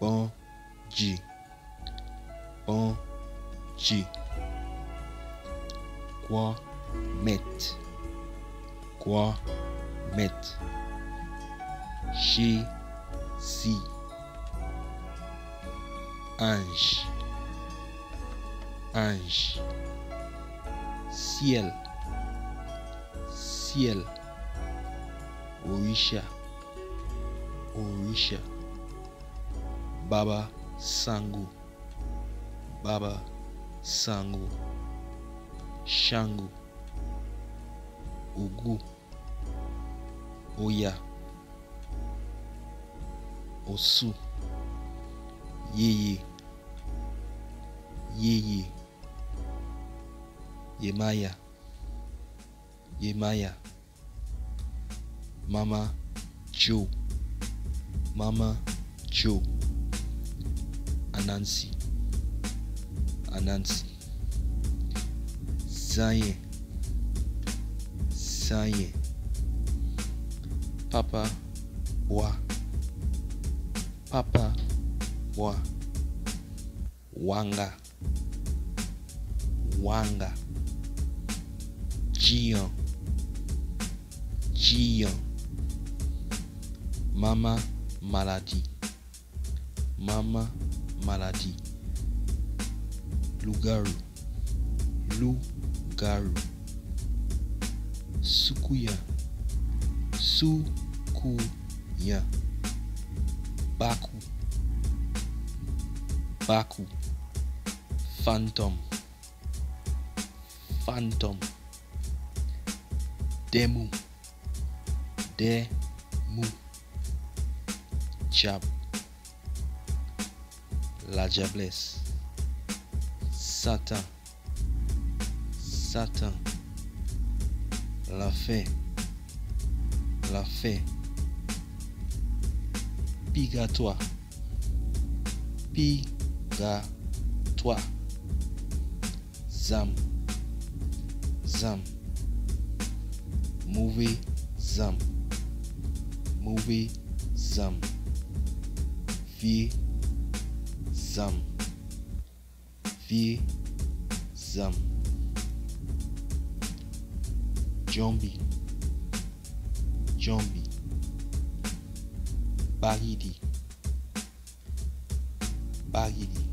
bon Dieu, bon Dieu, quoi mettre, quoi mettre, Jésus, ange, ange, ciel, ciel, Orisha, Orisha, Baba Sango, Baba Sango, Shango, Ogu, Oya, Osu, Yeye, Yeye, Yemaya, Yemaya, Mama Joe, Mama Joe, Anansi, Anansi, Zaye. Zaye. Papa Wa, Papa Wa, Wanga, Wanga, Gion, Gion, Mama Maladi, Mama Maladie, Lougaru, Lougaru, Sukuya, Sukuya, Baku, Baku, Phantom, Phantom, Demu, Demu, Jab, La Diablesse, Satan, Satan, La Fée, La Fée, Pigatoire, Pigatoire, Zam, Zam, Mauvais Zam, Mauvais Zam, Vieux zam Wir zusammen. Zombie. Zombie. Baridi. Baridi.